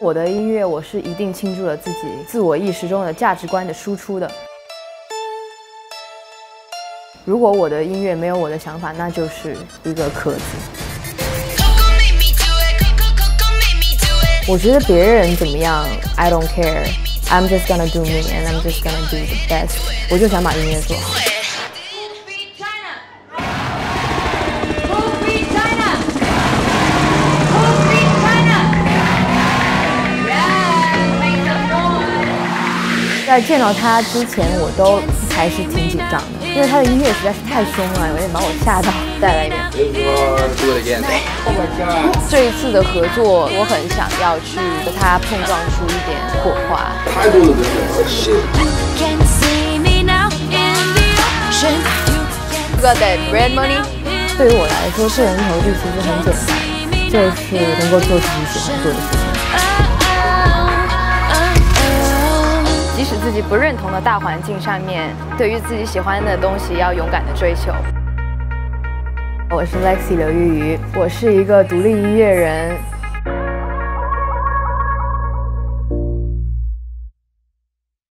我的音乐，我是一定倾注了自己自我意识中的价值观的输出的。如果我的音乐没有我的想法，那就是一个壳子。我觉得别人怎么样，I don't care。I'm just gonna do me and I'm just gonna do the best。我就想把音乐做好。在见到他之前，我都还是挺紧张的，因为他的音乐实在是太凶了，有点把我吓到。再来一遍。这一次的合作，我很想要去和他碰撞出一点火花。太多的人了。Got that red money？对于我来说，个人投资其实很简单，就是能够做自己喜欢做的事情。不认同的大环境上面，对于自己喜欢的东西要勇敢的追求。我是 Lexi 刘玉瑜，我是一个独立音乐人。